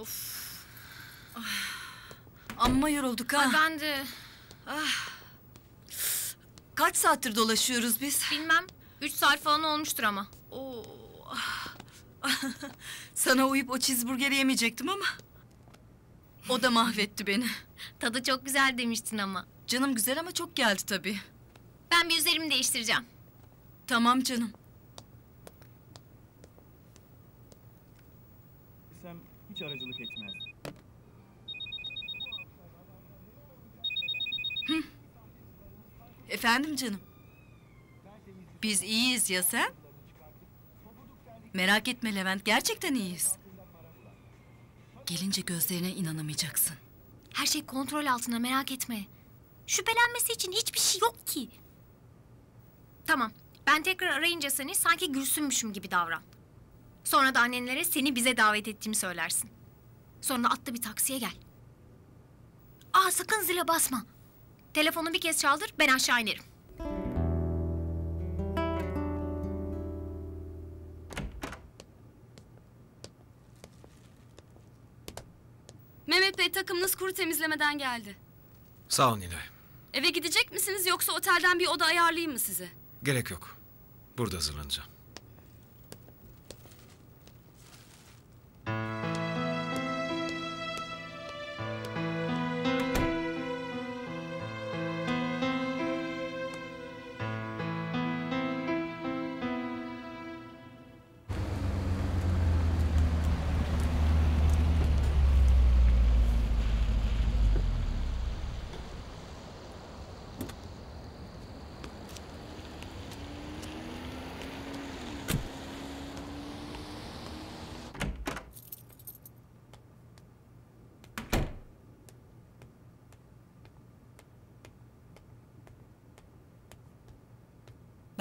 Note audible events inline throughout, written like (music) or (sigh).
Of. Amma yorulduk ha. Ay ben de Kaç saattir dolaşıyoruz biz? bilmem. Üç saat falan olmuştur ama. Oo. (laughs) Sana uyup o cheeseburgeri yemeyecektim ama. O da mahvetti beni. Tadı çok güzel demiştin ama. Canım güzel ama çok geldi tabii. Ben bir üzerimi değiştireceğim. Tamam canım. Hiç aracılık etmez. Efendim canım. Biz iyiyiz ya sen? Merak etme Levent gerçekten iyiyiz. Gelince gözlerine inanamayacaksın. Her şey kontrol altında merak etme. Şüphelenmesi için hiçbir şey yok ki. Tamam. Ben tekrar arayınca seni sanki Gülsünmüşüm gibi davran. Sonra da annenlere seni bize davet ettiğimi söylersin. Sonra da atla bir taksiye gel. Aa sakın zile basma. Telefonu bir kez çaldır ben aşağı inerim. Mehmet Bey takımınız kuru temizlemeden geldi. Sağ ol Nilay. Eve gidecek misiniz yoksa otelden bir oda ayarlayayım mı size? Gerek yok. Burada hazırlanacağım.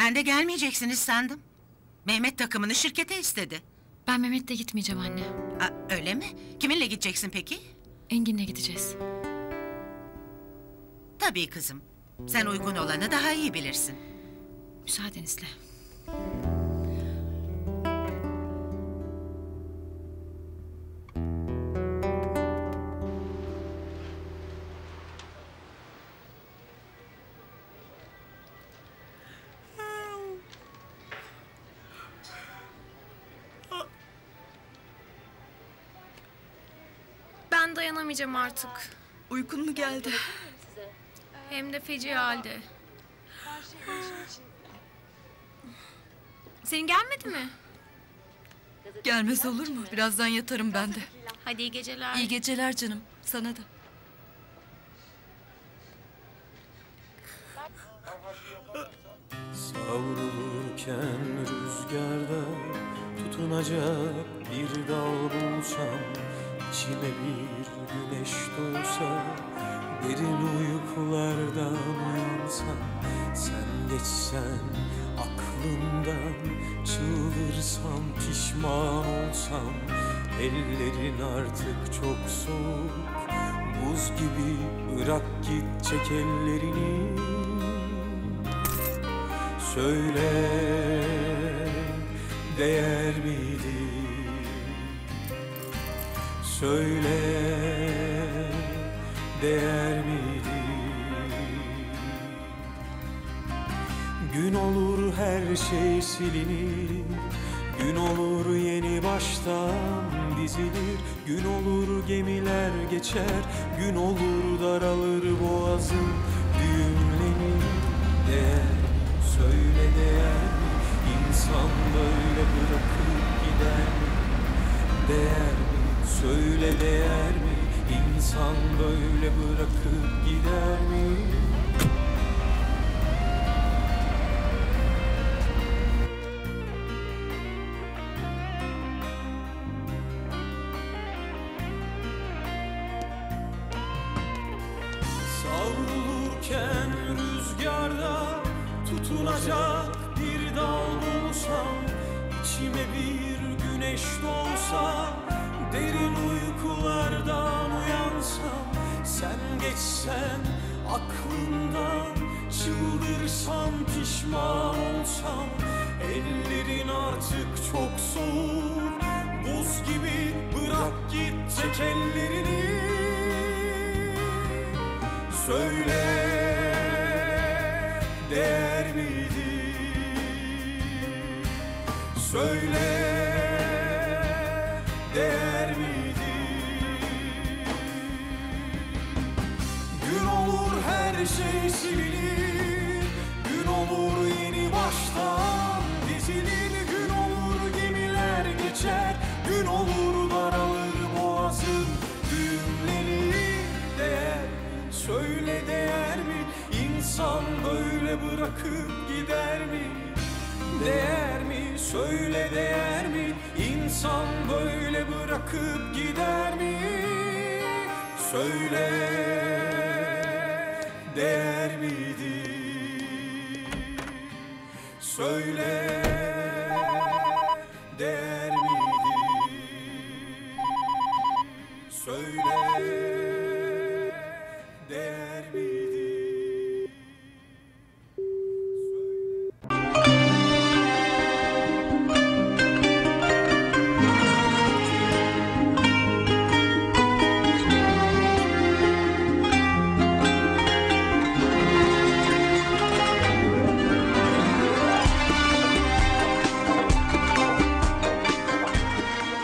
Ben de gelmeyeceksiniz sandım. Mehmet takımını şirkete istedi. Ben Mehmet'le gitmeyeceğim anne. Aa, öyle mi? Kiminle gideceksin peki? Engin'le gideceğiz. Tabii kızım. Sen uygun olanı daha iyi bilirsin. Müsaadenizle. Ben dayanamayacağım artık. Uykun mu geldi? Hem de feci halde. Senin gelmedi mi? Gelmez olur mu? Birazdan yatarım ben de. Hadi iyi geceler. İyi geceler canım. Sana da. Savrulurken rüzgarda tutunacak bir dal bulsam içime bir güneş doğsa derin uykulardan uyansam sen geçsen aklımdan çığlırsam pişman olsam ellerin artık çok soğuk buz gibi bırak git çek ellerini Söyle değer miydi? Söyle değer miydi? Gün olur her şey silinir Gün olur yeni baştan dizilir Gün olur gemiler geçer Gün olur daralır boğazın düğümlenir Değer söyle değer İnsan böyle bırakıp gider mi? Değer mi? Söyle değer mi? İnsan böyle bırakıp gider mi? Savrulurken rüzgarda tutunacak bir dal bulsam içime bir güneş doğsa Derin uykulardan uyansam Sen geçsen aklımdan Çıldırsam pişman olsam Ellerin artık çok soğuk Buz gibi bırak git çek ellerini Söyle değer miydi? Söyle değer Gün olur daralır boğazın düğümleri Değer mi? Söyle değer mi? İnsan böyle bırakıp gider mi? Değer mi? Söyle değer mi? İnsan böyle bırakıp gider mi? Söyle değer miydi? Söyle Let me